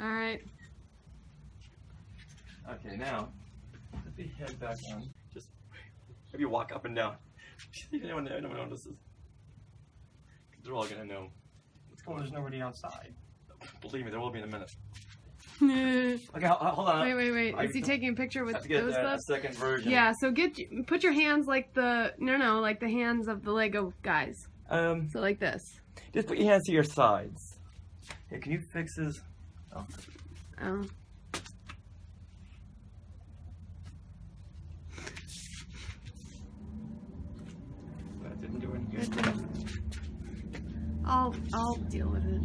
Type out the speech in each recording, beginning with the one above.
All right. Okay, now put the head back on. Just maybe walk up and down. See if anyone, anyone notices. They're all gonna know what's Well, there's nobody outside. Believe me, there will be in a minute. wait, Okay, ho- ho- hold on. wait, wait. I Is he taking a picture have with to get those a, a stuff? second version. Yeah. So get put your hands like the no no like the hands of the Lego guys. Um, So like this. just put your hands to your sides. Hey, can you fix his? Oh, Oh. that didn't do any Good. I'll I'll deal with it.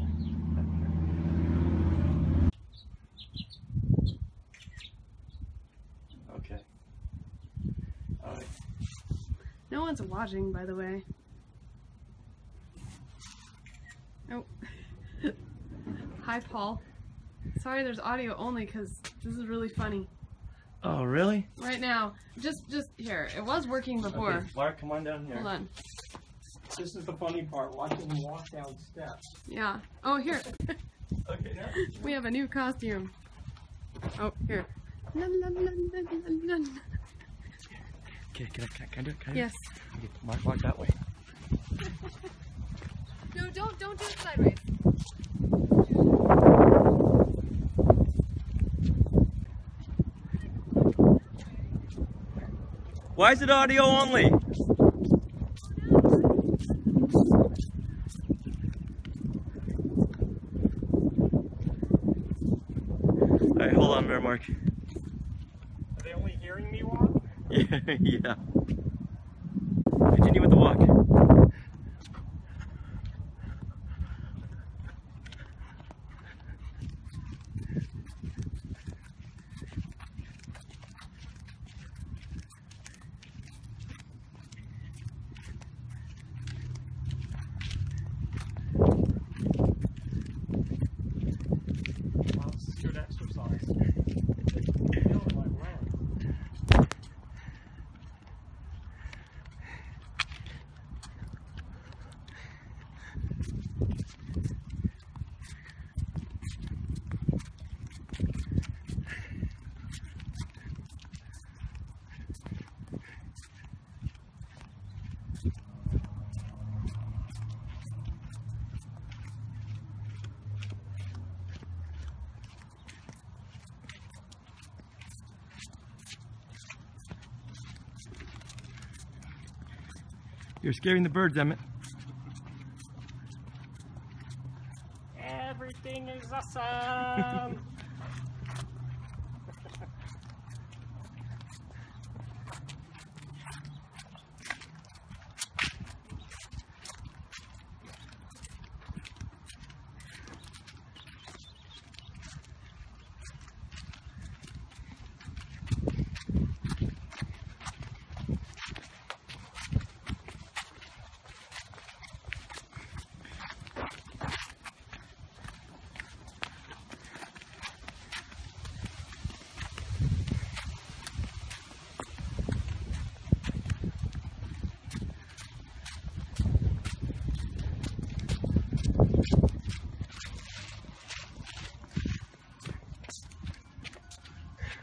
Okay. All right. No one's watching, by the way. Oh. Hi, Paul. Sorry, there's audio only because this is really funny. Oh, really? Right now, just just here. It was working before. Okay, Mark, come on down here. Hold on. This is the funny part, watching him walk down steps. Yeah. Oh, here. Okay, now. we have a new costume. Oh, here. Lun, lun, lun. Okay, can I, can I, can I do it? Can I do it? Yes. Okay, Mark, walk that way. No, don't don't do it sideways. Why is it audio only? Alright, hold on there, Mark. Are they only hearing me walk? Yeah, yeah. Continue with the walk. You're scaring the birds, Emmet. Everything is awesome.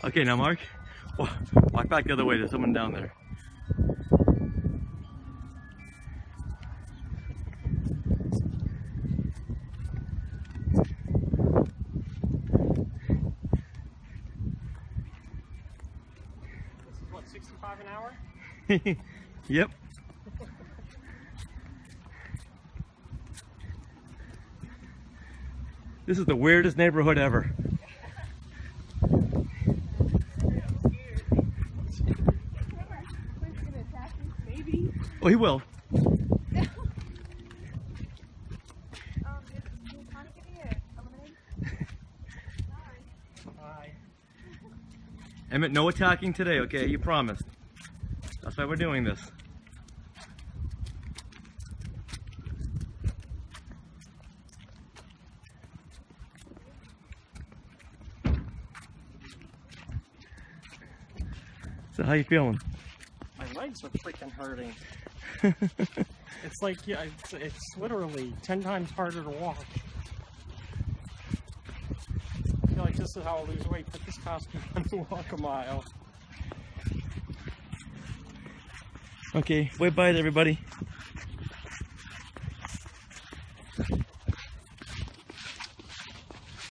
Okay, now Mark, walk back the other way. There's someone down there. This is what, 65 an hour? yep. This is the weirdest neighborhood ever. Oh, he will. Emmet, no attacking today, okay? You promised. That's why we're doing this. So how you feeling? My legs are freaking hurting. It's like, yeah, it's, it's literally 10 times harder to walk. I feel like this is how I lose weight. Put this costume on and walk a mile. Okay, wave bye to everybody.